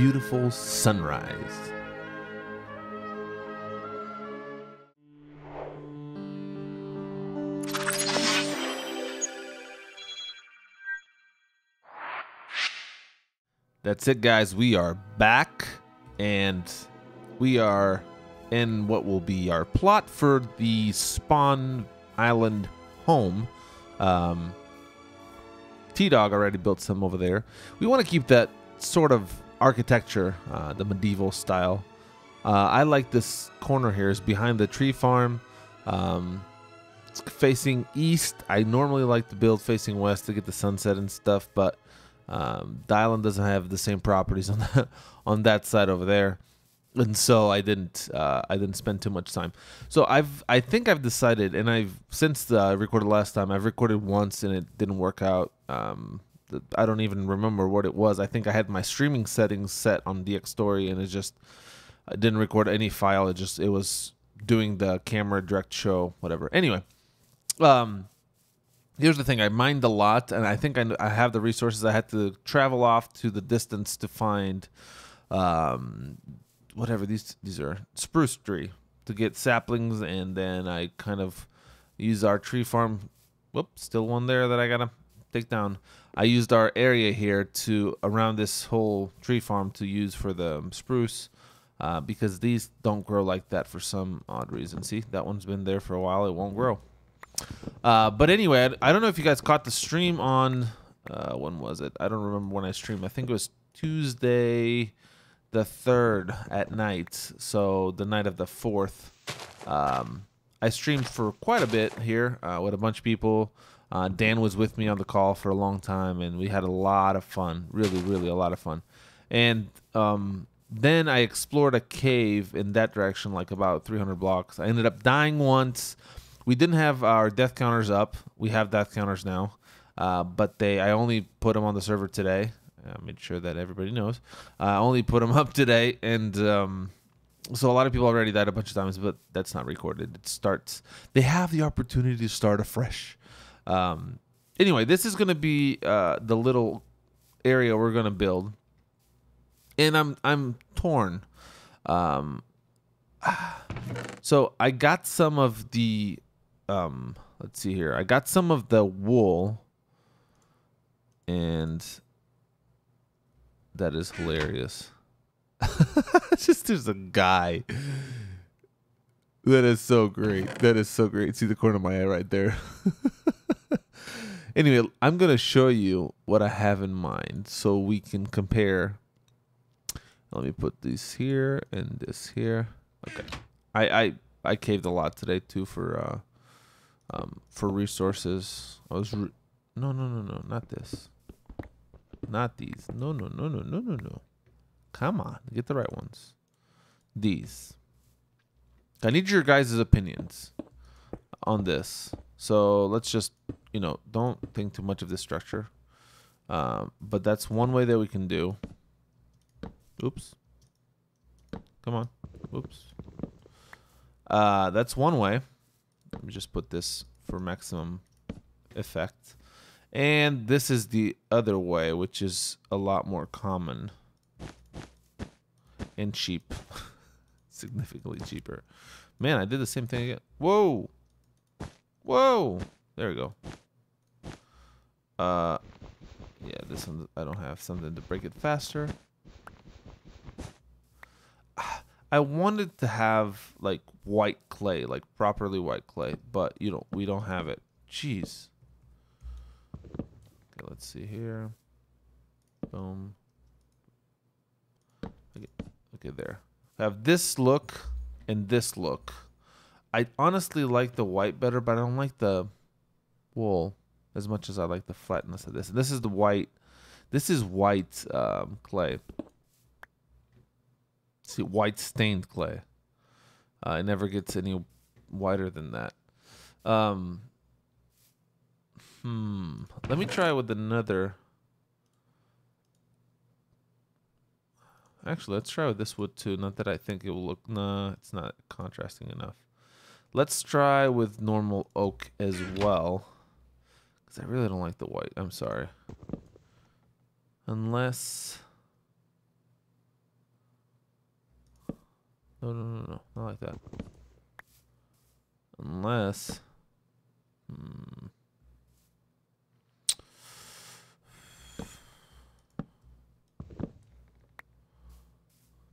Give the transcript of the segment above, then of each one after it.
beautiful sunrise. That's it, guys. We are back, and we are in what will be our plot for the Spawn Island home. Um, T Dog already built some over there. We want to keep that sort of architecture, uh, the medieval style. Uh, I like this corner here. It's behind the tree farm. Um, it's facing east. I normally like to build facing west to get the sunset and stuff, but um, the island doesn't have the same properties on that on that side over there, and so I didn't uh, I didn't spend too much time. So I've I think I've decided, and I've since I recorded last time, I've recorded once and it didn't work out. Um, I don't even remember what it was. I think I had my streaming settings set on Dxtory, and it just I didn't record any file. It just it was doing the camera direct show, whatever. Anyway, um, here's the thing: I mined a lot, and I think I, I have the resources. I had to travel off to the distance to find, um, whatever these these are spruce tree to get saplings, and then I kind of use our tree farm. Whoop, still one there that I gotta take down. I used our area here to around this whole tree farm to use for the spruce. Uh, because these don't grow like that for some odd reason. See, that one's been there for a while; it won't grow. Uh, but anyway, I, I don't know if you guys caught the stream on uh, when was it? I don't remember when I streamed. I think it was Tuesday, the third at night. So the night of the fourth. Um, I streamed for quite a bit here uh, with a bunch of people. Uh, Dan was with me on the call for a long time, and we had a lot of fun. Really, really a lot of fun. And um, then I explored a cave in that direction, like about 300 blocks. I ended up dying once we didn't have our death counters up. We have death counters now, uh, but they I only put them on the server today. I made sure that everybody knows. I only put them up today, and um, so a lot of people already died a bunch of times, but that's not recorded. It starts. They have the opportunity to start afresh. Um, anyway, this is going to be uh, the little area we're going to build, and I'm I'm torn. Um, so I got some of the um let's see here. I got some of the wool and that is hilarious. Just there's a guy. That is so great. That is so great. See the corner of my eye right there. anyway, I'm going to show you what I have in mind so we can compare. Let me put this here and this here. Okay. I I I caved a lot today too for uh um, for resources. I was re- no, no, no, no, not this, not these. No, no, no, no, no, no, no. Come on, get the right ones. These. I need your guys' opinions on this. So let's just, you know, don't think too much of this structure. Um, but that's one way that we can do. Oops. Come on. Oops. Uh, that's one way. Let me just put this for maximum effect. And this is the other way, which is a lot more common and cheap. Significantly cheaper. Man, I did the same thing again. Whoa. Whoa. There we go. Uh, yeah, this one, I don't have something to break it faster. I wanted to have like white clay, like properly white clay, but you know we don't have it. Jeez. Okay, let's see here. Boom. Okay, okay, there. Have this look and this look. I honestly like the white better, but I don't like the wool as much as I like the flatness of this. And This is the white. This is white um, clay. See, white stained clay. Uh, it never gets any whiter than that. Um, hmm. Let me try with another. Actually, let's try with this wood too. Not that I think it will look... Nah, it's not contrasting enough. Let's try with normal oak as well. Because I really don't like the white. I'm sorry. Unless... No, no, no, no. Not like that. Unless... Hmm...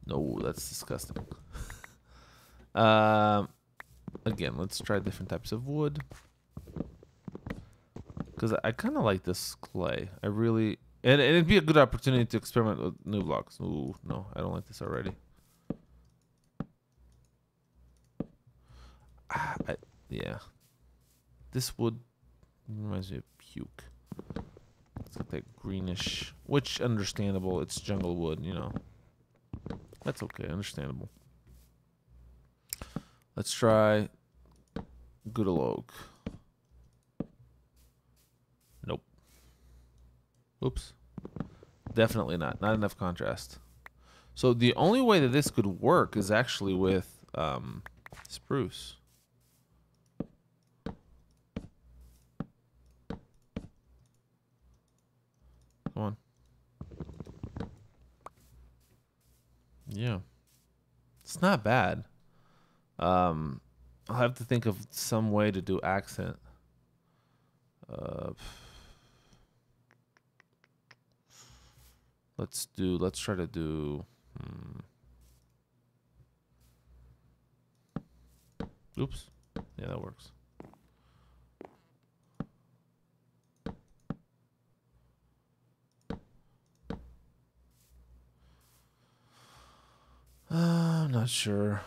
No, that's disgusting. um, again, let's try different types of wood. Because I, kind of like this clay. I really... And, and it'd be a good opportunity to experiment with new blocks. Ooh, no, I don't like this already. Ah, I, yeah. This wood reminds me of puke. It's like that greenish, which understandable. It's jungle wood, you know. That's okay, understandable. Let's try Goodle Oak. Nope. Oops. Definitely not. Not enough contrast. So the only way that this could work is actually with um, spruce. Come on. Yeah. It's not bad. Um, I'll have to think of some way to do accent. Uh, let's do. Let's try to do. Hmm. Oops. Yeah, that works. Uh, I'm not sure.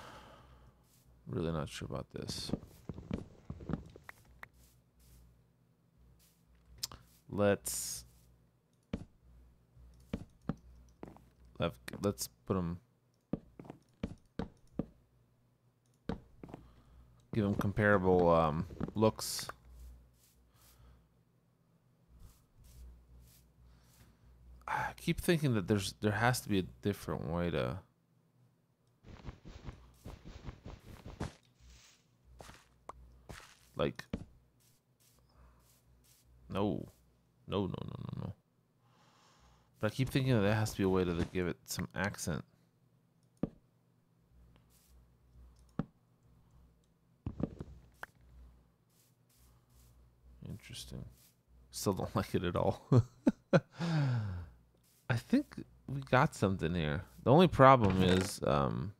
Really not sure about this. Let's let let's put them give them comparable um, looks. I keep thinking that there's there has to be a different way to Like, no, no, no, no, no, no. But I keep thinking that there has to be a way to give it some accent. Interesting. Still don't like it at all. I think we got something here. The only problem is, um,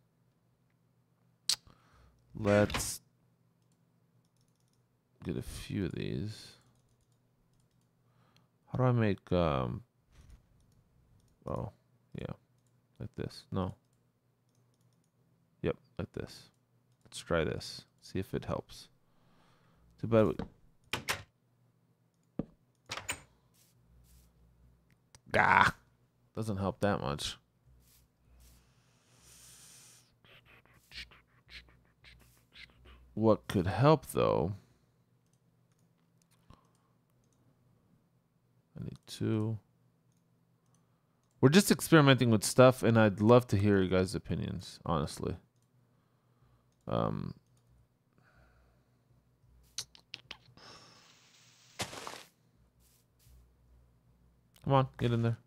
let's get a few of these. How do I make, um, oh, yeah, like this. No. Yep, like this. Let's try this. See if it helps. Too bad. We... Gah! Doesn't help that much. What could help, though, I need two. We're just experimenting with stuff, and I'd love to hear you guys' opinions, honestly. Um, come on, get in there.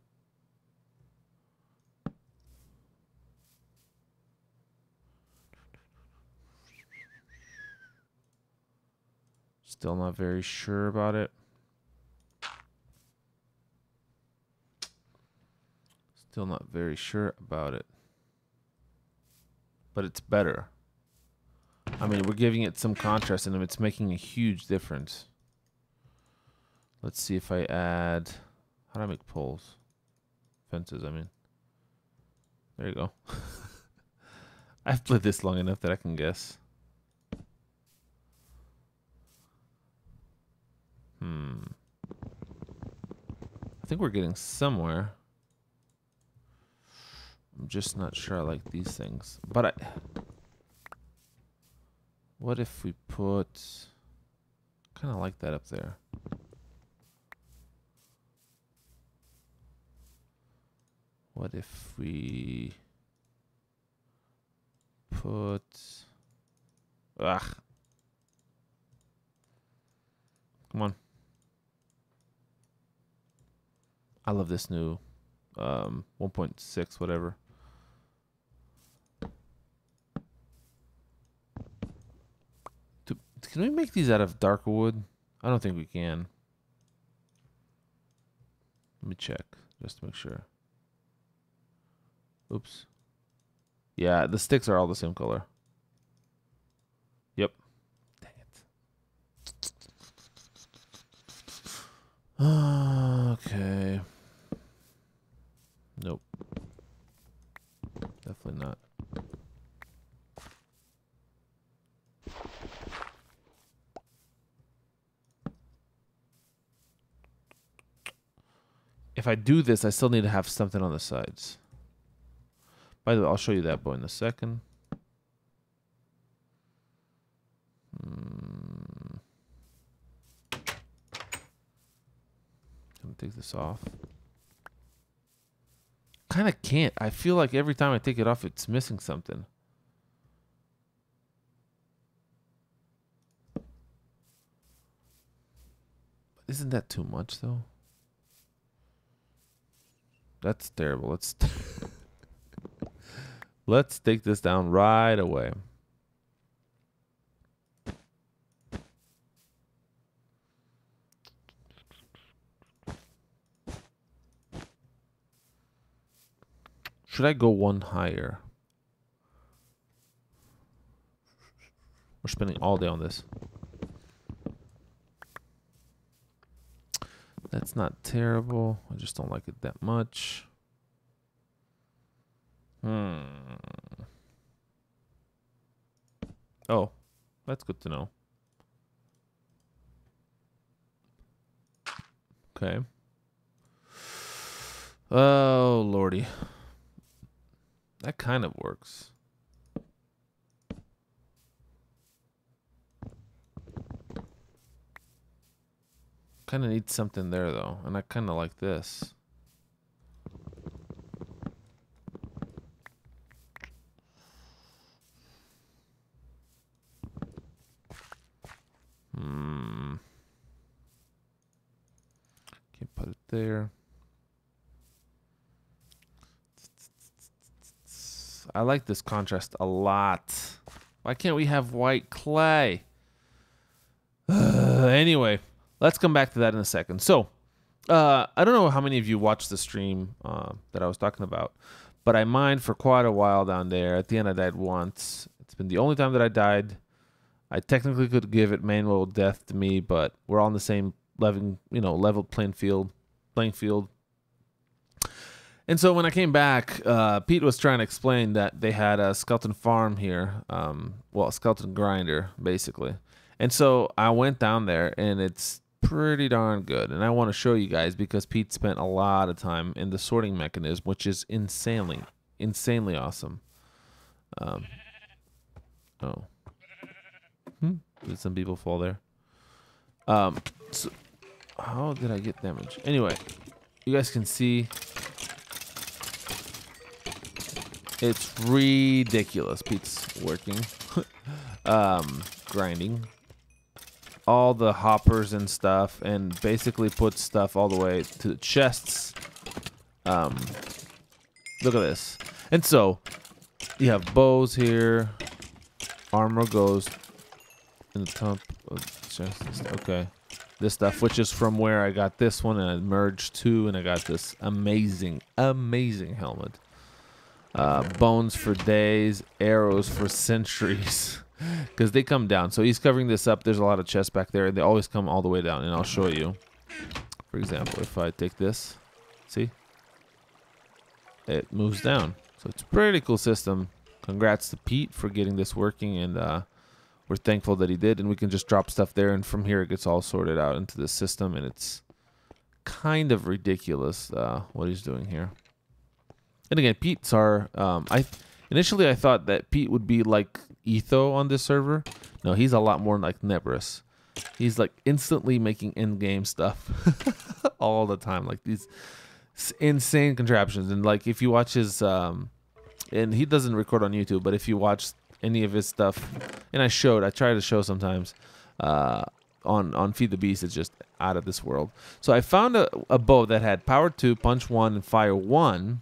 Still not very sure about it. Still not very sure about it. But it's better. I mean, we're giving it some contrast and it's making a huge difference. Let's see if I add... How do I make poles? Fences, I mean. There you go. I've played this long enough that I can guess. Hmm. I think we're getting somewhere. I'm just not sure I like these things. But I... What if we put... kind of like that up there. What if we put... Ugh. Come on. I love this new um, 1.6, whatever. Can we make these out of darker wood? I don't think we can. Let me check just to make sure. Oops. Yeah, the sticks are all the same color. Yep. Dang it. Okay. Nope. Definitely not. If I do this, I still need to have something on the sides. By the way, I'll show you that bow in a second. Hmm. Gonna take this off. Kind of can't. I feel like every time I take it off, it's missing something. Isn't that too much, though? That's terrible. Let's let's take this down right away. Should I go one higher? We're spending all day on this. That's not terrible. I just don't like it that much. Hmm. Oh, that's good to know. Okay. Oh, lordy. That kind of works. Kind of need something there, though. And I kind of like this. Hmm. Can't put it there. I like this contrast a lot. Why can't we have white clay? Uh, anyway, let's come back to that in a second. So, uh, I don't know how many of you watched the stream uh, that I was talking about, but I mined for quite a while down there. At the end, I died once. It's been the only time that I died. I technically could give it manual death to me, but we're on the same level, you know, leveled playing field, playing field. And so when I came back, uh, Pete was trying to explain that they had a skeleton farm here, um, well, a skeleton grinder, basically. And so I went down there, and it's pretty darn good. And I want to show you guys because Pete spent a lot of time in the sorting mechanism, which is insanely, insanely awesome. Um, oh. Hmm. Did some people fall there? Um, so how did I get damage? Anyway, you guys can see it's ridiculous. Pete's working, um, grinding all the hoppers and stuff, and basically put stuff all the way to the chests. Um, look at this. And so you have bows here. Armor goes in the top of the chest. Okay. This stuff, which is from where I got this one, and I merged two, and I got this amazing, amazing helmet. Uh, bones for days, arrows for centuries, because they come down. So he's covering this up. There's a lot of chests back there, and they always come all the way down. And I'll show you. For example, if I take this, see, it moves down. So it's a pretty cool system. Congrats to Pete for getting this working, and uh, we're thankful that he did. And we can just drop stuff there, and from here it gets all sorted out into the system, and it's kind of ridiculous uh, what he's doing here. And again, Pete's our. Um, I initially I thought that Pete would be like Etho on this server. No, he's a lot more like Nebris. He's like instantly making in-game stuff all the time, like these insane contraptions. And like if you watch his, um, and he doesn't record on YouTube, but if you watch any of his stuff, and I showed, I try to show sometimes. Uh, on on Feed the Beast it's just out of this world. So I found a, a bow that had power two, punch one, and fire one,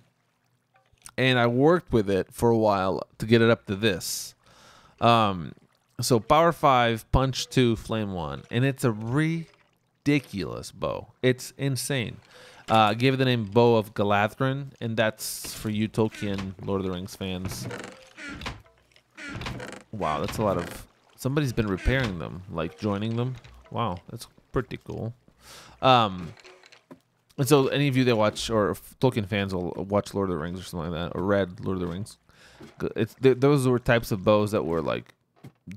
and I worked with it for a while to get it up to this. Um, So power five, punch two, flame one, and it's a ridiculous bow. It's insane. Uh, gave it the name Bow of Galadhrim, and that's for you Tolkien Lord of the Rings fans. Wow, that's a lot of. Somebody's been repairing them, like joining them. Wow, that's pretty cool. Um, and so any of you that watch or Tolkien fans will watch Lord of the Rings or something like that, or read Lord of the Rings. It's th- those were types of bows that were like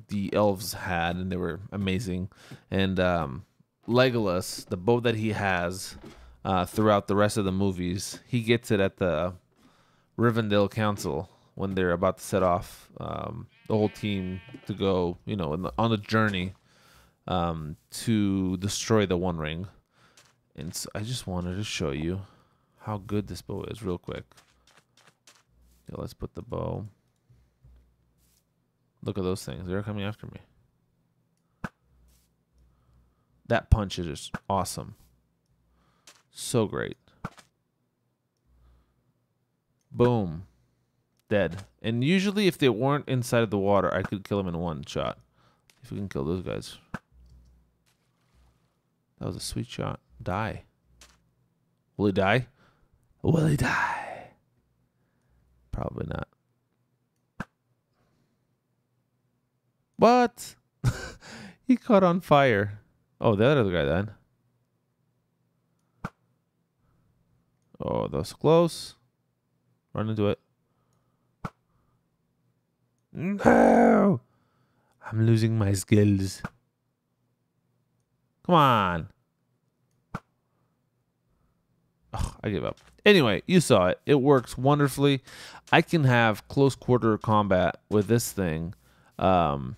the elves had, and they were amazing. And um, Legolas, the bow that he has uh, throughout the rest of the movies, he gets it at the Rivendell Council when they're about to set off um, the whole team to go, you know, the, on the journey um, to destroy the One Ring. And so I just wanted to show you how good this bow is real quick. Yeah, let's put the bow. Look at those things. They're coming after me. That punch is just awesome. So great. Boom. Dead. And usually if they weren't inside of the water, I could kill them in one shot. If we can kill those guys. That was a sweet shot. Die. Will he die? Will he die? Probably not. What? he caught on fire. Oh, the other guy then. Oh, that was close. Run into it. No! I'm losing my skills. Come on. Oh, I give up. Anyway, you saw it. It works wonderfully. I can have close quarter combat with this thing. Um,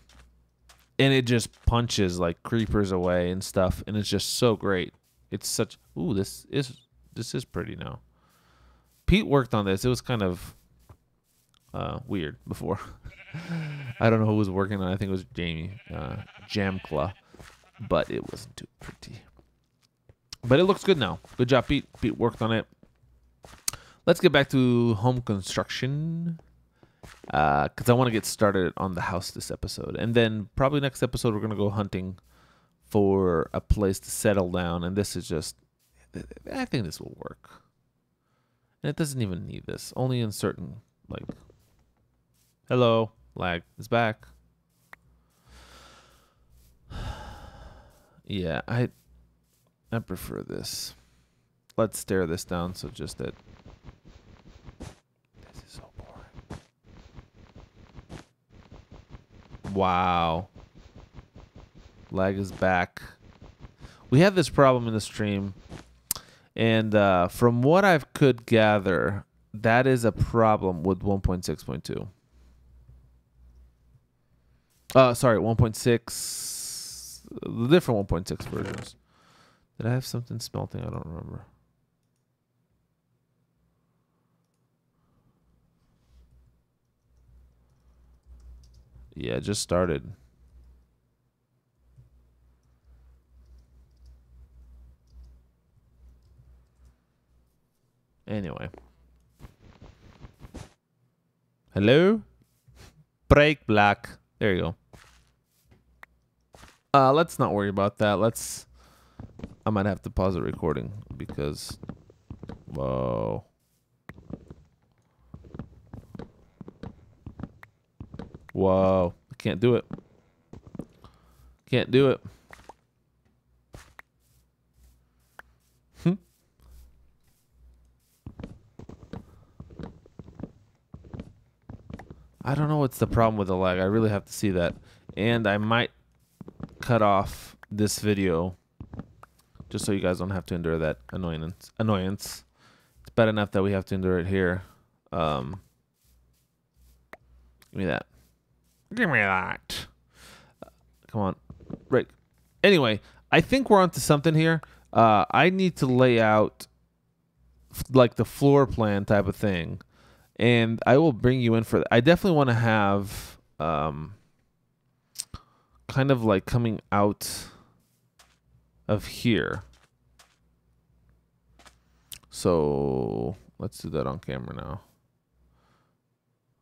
and it just punches like creepers away and stuff and it's just so great. It's such Ooh, this is this is pretty now. Pete worked on this. It was kind of uh, weird before. I don't know who was working on it. I think it was Jamie uh, Jamkla, but it wasn't too pretty. But it looks good now. Good job, Pete. Pete worked on it. Let's get back to home construction because uh, I want to get started on the house this episode, and then probably next episode we're gonna go hunting for a place to settle down, and this is just, I think this will work, and it doesn't even need this, only in certain like, hello, lag is back. Yeah, I I prefer this. Let's stare this down so just that this is so boring. Wow. Lag is back. We had this problem in the stream, and uh, from what I could gather, that is a problem with 1.6.2. Uh, sorry, 1.6, the different 1.6 versions. Did I have something smelting? I don't remember. Yeah, just started. Anyway. Hello? Break black. There you go. Uh, let's not worry about that. Let's... I might have to pause the recording because... Whoa. Whoa. I can't do it. Can't do it. Hmm. I don't know what's the problem with the lag. I really have to see that. And I might cut off this video just so you guys don't have to endure that annoyance. Annoyance. It's bad enough that we have to endure it here. Um, give me that. Give me that. Uh, come on. Right. Anyway, I think we're onto something here. Uh, I need to lay out like the floor plan type of thing, and I will bring you in for that. I definitely want to have um, kind of like coming out of here. So let's do that on camera now.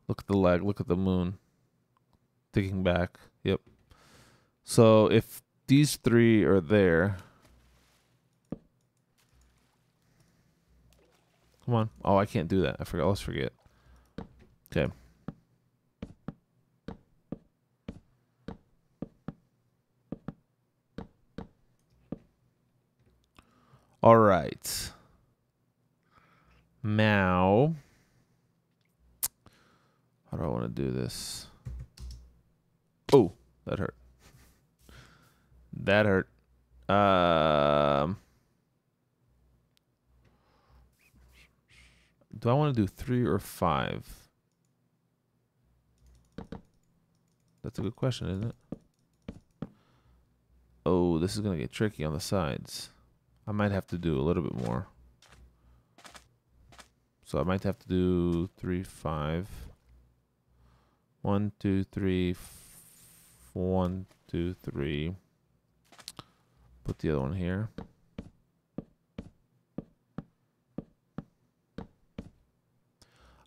Look at the leg. Look at the moon. Thinking back. Yep. So if these three are there. Come on. Oh, I can't do that. I forgot. Let's forget. Okay. All right. Now, how do I want to do this? Oh, that hurt. That hurt. Um, do I want to do three or five? That's a good question, isn't it? Oh, this is going to get tricky on the sides. I might have to do a little bit more. So I might have to do three, five. One, two, three, f- one, two, three. Put the other one here.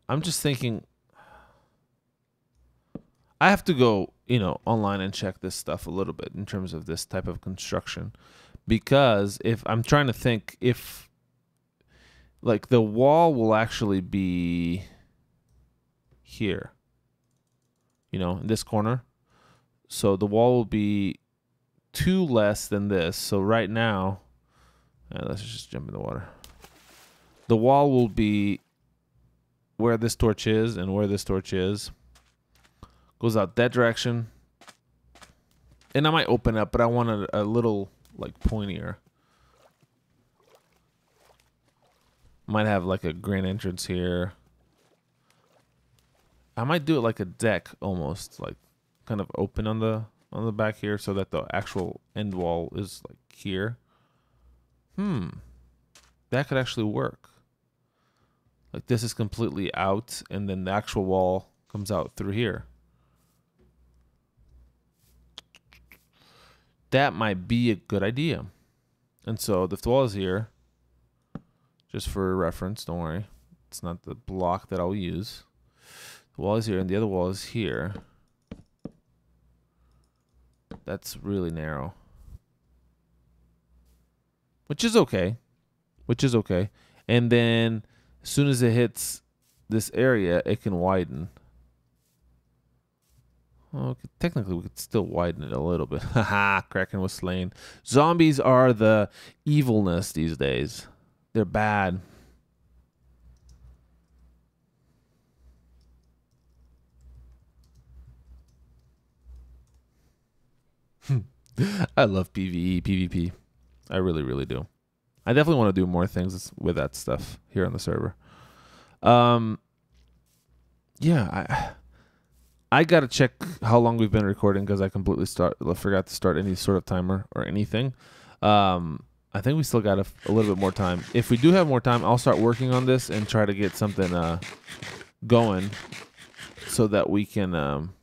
I'm just thinking I have to go, you know, online and check this stuff a little bit in terms of this type of construction because if I'm trying to think if like the wall will actually be here you know in this corner. So the wall will be two less than this. So right now uh, let's just jump in the water. The wall will be where this torch is and where this torch is. Goes out that direction. And I might open up but I want a, a little like pointier. Might have like a grand entrance here. I might do it like a deck almost, like kind of open on the on the back here so that the actual end wall is like here. Hmm. That could actually work. Like this is completely out and then the actual wall comes out through here. that might be a good idea. And so the wall is here, just for reference, don't worry. It's not the block that I'll use. The wall is here and the other wall is here. That's really narrow. Which is okay. Which is okay. And then as soon as it hits this area, it can widen. Well, technically, we could still widen it a little bit. Haha, Kraken was slain. Zombies are the evilness these days. They're bad. I love PvE, PvP. I really, really do. I definitely want to do more things with that stuff here on the server. Um, yeah, I I gotta check how long we've been recording because I completely start forgot to start any sort of timer or anything. Um, I think we still got a, a, little bit more time. If we do have more time, I'll start working on this and try to get something uh, going so that we can um,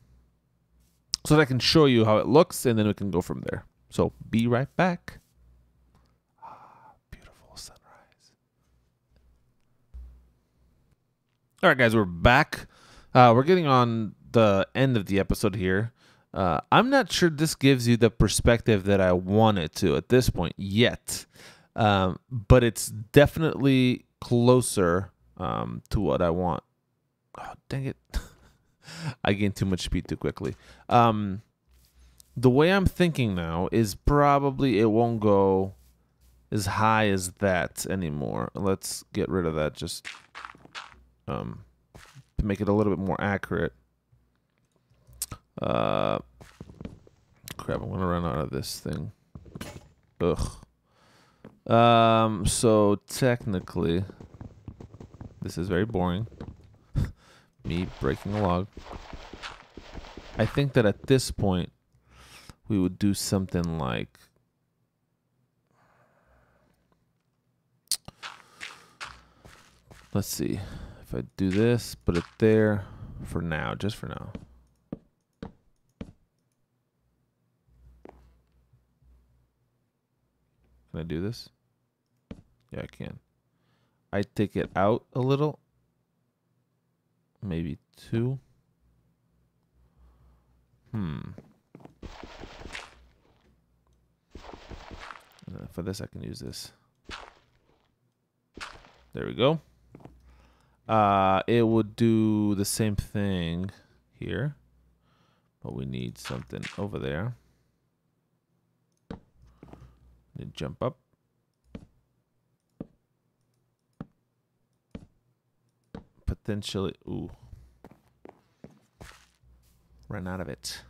so that I can show you how it looks and then we can go from there. So be right back. Ah, beautiful sunrise. All right, guys, we're back. Uh, we're getting on the end of the episode here. Uh, I'm not sure this gives you the perspective that I want it to at this point yet, um, but it's definitely closer um, to what I want. Oh, dang it. I gained too much speed too quickly. Um, the way I'm thinking now is probably it won't go as high as that anymore. Let's get rid of that just um, to make it a little bit more accurate. Uh, crap, I'm gonna run out of this thing. Ugh. Um, so technically, this is very boring. Me breaking a log. I think that at this point, we would do something like. Let's see. If I do this, put it there for now, just for now. Can I do this? Yeah, I can. I take it out a little. Maybe two. Hmm. Uh, for this, I can use this. There we go. Uh, it would do the same thing here, but we need something over there. Jump up. Potentially, ooh, ran out of it.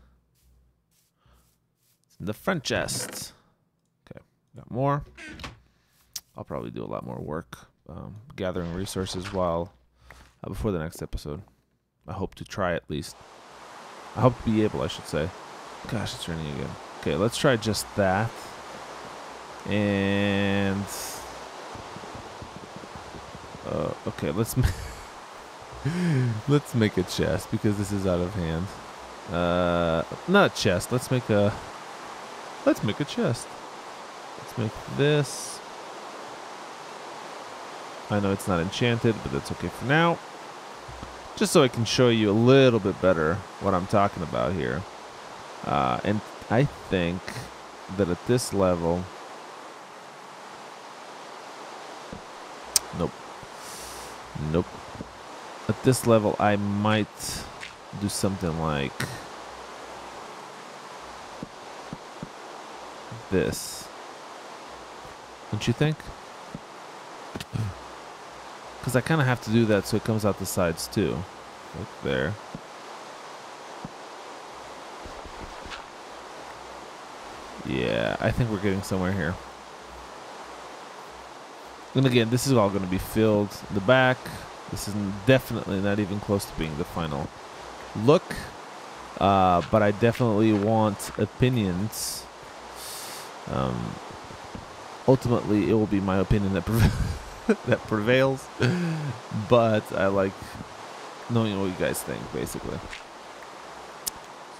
It's in the front chest. Okay, got more. I'll probably do a lot more work um, gathering resources while uh, before the next episode. I hope to try at least. I hope to be able, I should say. Gosh, it's raining again. Okay, let's try just that. And uh, okay, let's let's make a chest because this is out of hand. Uh, not chest. Let's make a let's make a chest. Let's make this. I know it's not enchanted, but that's okay for now. Just so I can show you a little bit better what I'm talking about here. Uh, and I think that at this level... Nope. Nope. At this level, I might do something like this. Don't you think? Because I kind of have to do that so it comes out the sides too. Like there. Yeah, I think we're getting somewhere here. And again, this is all going to be filled in the back. This is definitely not even close to being the final look. Uh, but I definitely want opinions. Um, ultimately, it will be my opinion that that prevails. but I like knowing what you guys think, basically.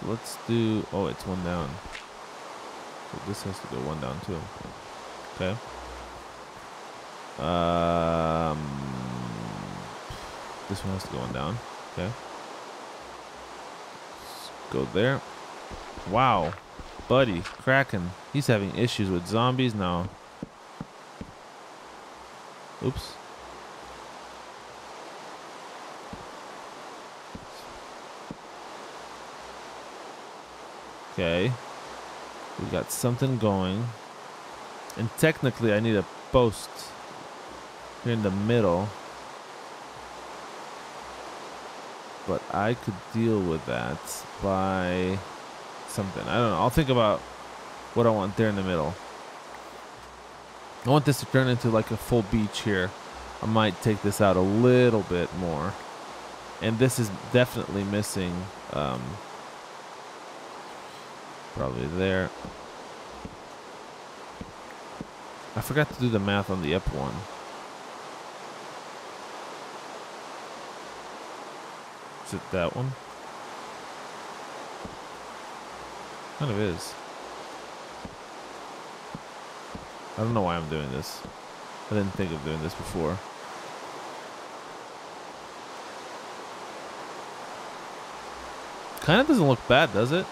So let's do. Oh, it's one down. So this has to go one down too. Okay. Um, this one has to go on down. Okay. Let's go there. Wow, buddy, Kraken. He's having issues with zombies now. Oops. Okay. We got something going. And technically I need a post in the middle. But I could deal with that by something. I don't know. I'll think about what I want there in the middle. I want this to turn into like a full beach here. I might take this out a little bit more. And this is definitely missing. Um, probably there. I forgot to do the math on the up one. Is it that one? Kind of is. I don't know why I'm doing this. I didn't think of doing this before. Kind of doesn't look bad, does it?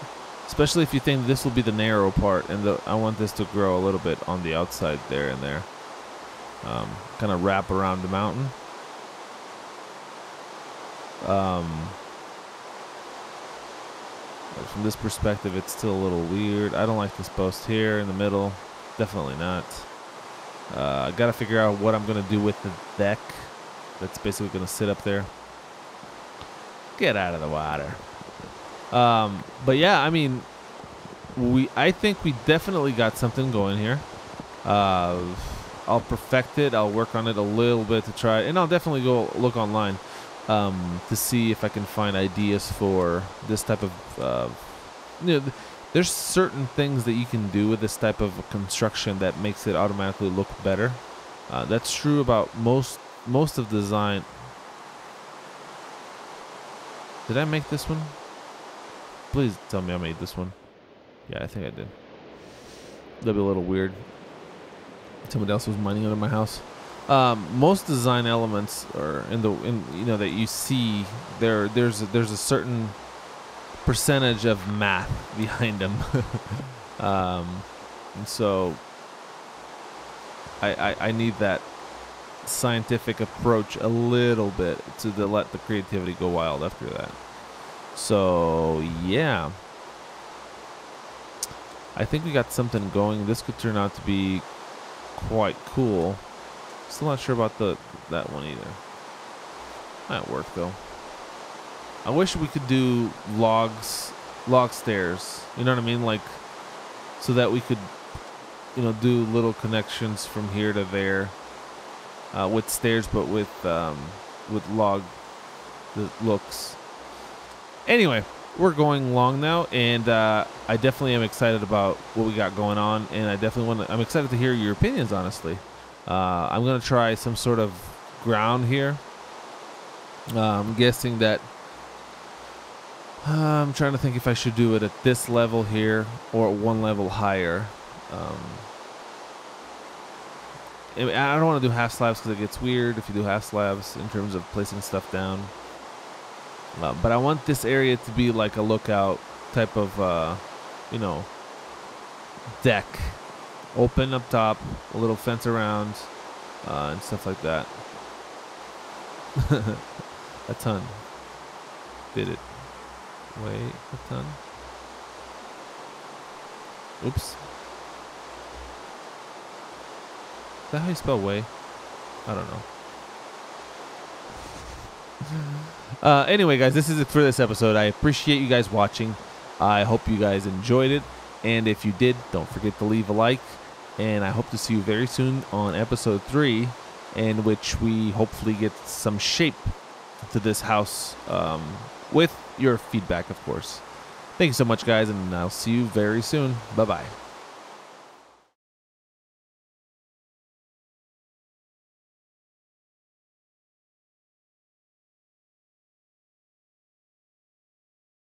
Especially if you think this will be the narrow part, and the, I want this to grow a little bit on the outside there and there. Um, kind of wrap around the mountain. Um, from this perspective, it's still a little weird. I don't like this post here in the middle. Definitely not. Uh, I gotta figure out what I'm gonna do with the deck. That's basically gonna sit up there. Get out of the water. Um, but yeah, I mean, we. I think we definitely got something going here. Uh, I'll perfect it. I'll work on it a little bit to try, and I'll definitely go look online um, to see if I can find ideas for this type of. Uh, you know, there's certain things that you can do with this type of construction that makes it automatically look better. Uh, that's true about most most of design. Did I make this one? Please tell me I made this one. Yeah, I think I did. That'd be a little weird. Somebody else was mining under my house. Um, most design elements are in the in you know that you see there. There's a, there's a certain percentage of math behind them. um, and so I, I, I need that scientific approach a little bit to the, let the creativity go wild after that. So yeah, I think we got something going. This could turn out to be quite cool. Still not sure about the that one either. Might work though. I wish we could do logs, log stairs. You know what I mean? Like, so that we could, you know, do little connections from here to there, uh, with stairs, but with um, with log the looks. Anyway, we're going long now, and uh, I definitely am excited about what we got going on, and I definitely want. I'm excited to hear your opinions. Honestly, uh, I'm gonna try some sort of ground here. Uh, I'm guessing that uh, I'm trying to think if I should do it at this level here or one level higher. Um, I don't want to do half slabs because it gets weird if you do half slabs in terms of placing stuff down. Uh, but I want this area to be like a lookout type of, uh, you know, deck. Open up top, a little fence around, uh, and stuff like that. a ton. Did it. Wait a ton. Oops. Is that how you spell way? I don't know. uh, anyway, guys, this is it for this episode. I appreciate you guys watching. I hope you guys enjoyed it. And if you did, don't forget to leave a like. And I hope to see you very soon on episode three, in which we hopefully get some shape to this house um, with your feedback, of course. Thank you so much, guys, and I'll see you very soon. Bye bye.